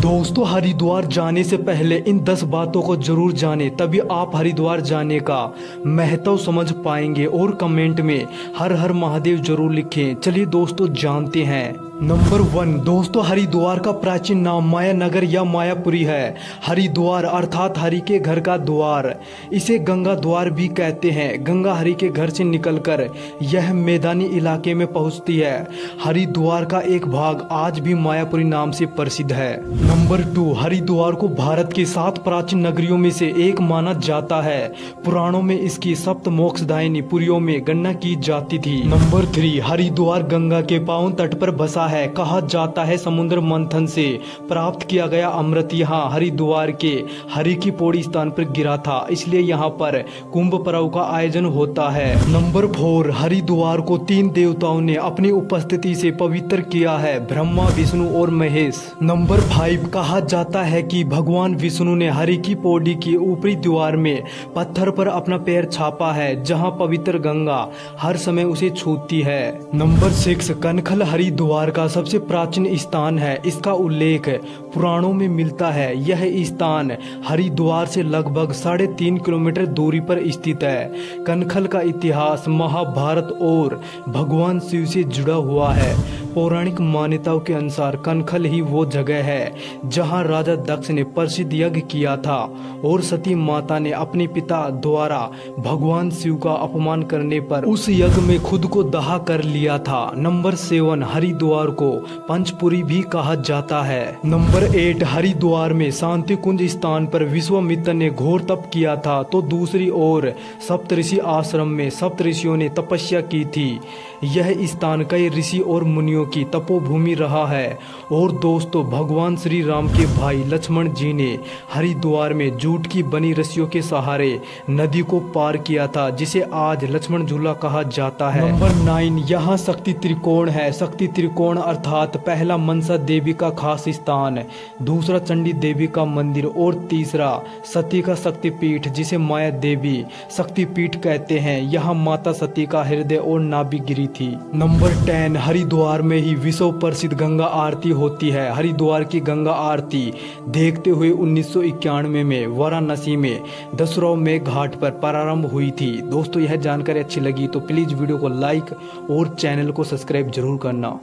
दोस्तों, हरिद्वार जाने से पहले इन दस बातों को ज़रूर जाने, तभी आप हरिद्वार जाने का महत्व समझ पाएँगे और कमेंट में हर हर महादेव ज़रूर लिखें। चलिए दोस्तों, जानते हैं। नंबर वन, दोस्तों, हरिद्वार का प्राचीन नाम माया नगर या मायापुरी है। हरिद्वार अर्थात हरि के घर का द्वार। इसे गंगा द्वार भी कहते हैं। गंगा हरि के घर से निकलकर यह मैदानी इलाके में पहुँचती है। हरिद्वार का एक भाग आज भी मायापुरी नाम से प्रसिद्ध है। नंबर टू, हरिद्वार को भारत के सात प्राचीन नगरियों में से एक माना जाता है। पुराणों में इसकी सप्त मोक्षदायिनी पुरियों में गणना की जाती थी। नंबर थ्री, हरिद्वार गंगा के पावन तट पर बसा है। कहा जाता है, समुद्र मंथन से प्राप्त किया गया अमृत यहाँ हरिद्वार के हरि की पौड़ी स्थान पर गिरा था। इसलिए यहाँ पर कुंभ पर्व का आयोजन होता है। नंबर फोर, हरिद्वार को तीन देवताओं ने अपनी उपस्थिति से पवित्र किया है, ब्रह्मा, विष्णु और महेश। नंबर फाइव, कहा जाता है कि भगवान विष्णु ने हरि की पौड़ी की ऊपरी दीवार में पत्थर पर अपना पैर छापा है, जहाँ पवित्र गंगा हर समय उसे छूती है। नंबर सिक्स, कनखल हरिद्वार का सबसे प्राचीन स्थान है। इसका उल्लेख पुराणों में मिलता है। यह स्थान हरिद्वार से लगभग साढ़े तीन किलोमीटर दूरी पर स्थित है। कनखल का इतिहास महाभारत और भगवान शिव से जुड़ा हुआ है। पौराणिक मान्यताओं के अनुसार कनखल ही वो जगह है, जहाँ राजा दक्ष ने प्रसिद्ध यज्ञ किया था और सती माता ने अपने पिता द्वारा भगवान शिव का अपमान करने पर उस यज्ञ में खुद को दहा कर लिया था। नंबर सेवन, हरिद्वार को, पंचपुरी भी कहा जाता है। नंबर एट, हरिद्वार में शांति कुंज स्थान पर विश्वामित्र ने घोर तप किया था तो दूसरी ओर, सप्तऋषि आश्रम में सप्तऋषियों ने तपस्या की थी। यह स्थान कई ऋषि और मुनियों की तपोभूमि रहा है। और दोस्तों, भगवान श्री राम के भाई लक्ष्मण जी ने हरिद्वार में जूट की बनी रस्सियों के सहारे नदी को पार किया था, जिसे आज लक्ष्मण झूला कहा जाता है। नंबर नाइन, यहाँ शक्ति त्रिकोण है। शक्ति त्रिकोण अर्थात पहला मनसा देवी का खास स्थान, दूसरा चंडी देवी का मंदिर और तीसरा सती का शक्तिपीठ, जिसे माया देवी शक्तिपीठ कहते हैं। यहाँ माता सती का हृदय और नाभि गिरी थी। नंबर टेन, हरिद्वार में ही विश्व प्रसिद्ध गंगा आरती होती है। हरिद्वार की गंगा आरती देखते हुए उन्नीस सौ इक्यानवे में वाराणसी में दसरों में घाट पर प्रारंभ हुई थी। दोस्तों, यह जानकारी अच्छी लगी तो प्लीज़ वीडियो को लाइक और चैनल को सब्सक्राइब ज़रूर करना।